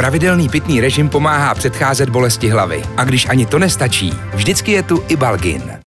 Pravidelný pitný režim pomáhá předcházet bolesti hlavy. A když ani to nestačí, vždycky je tu i Balgin.